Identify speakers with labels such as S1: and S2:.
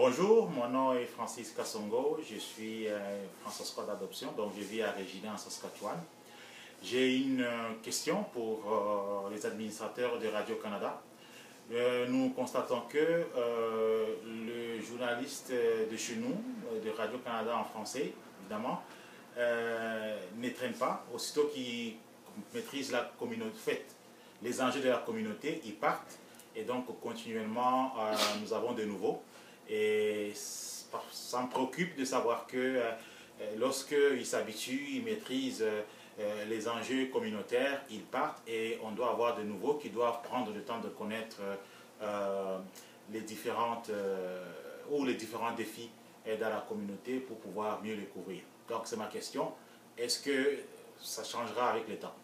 S1: Bonjour, mon nom est Francis Kassongo, je suis euh, François d'adoption, donc je vis à Regina en Saskatchewan. J'ai une euh, question pour euh, les administrateurs de Radio-Canada. nous constatons que le journaliste de chez nous, de Radio-Canada en français, évidemment, ne traîne pas. Aussitôt qu'il maîtrise la communauté, les enjeux de la communauté, ils partent. Et donc, continuellement, nous avons de nouveaux. Et me préoccupe de savoir que euh, euh, lorsqu'ils s'habituent, ils maîtrisent euh, les enjeux communautaires, ils partent et on doit avoir de nouveaux qui doivent prendre le temps de connaître les différentes ou les différents défis dans la communauté pour pouvoir mieux les couvrir. Donc c'est ma question. Est-ce que ça changera avec le temps?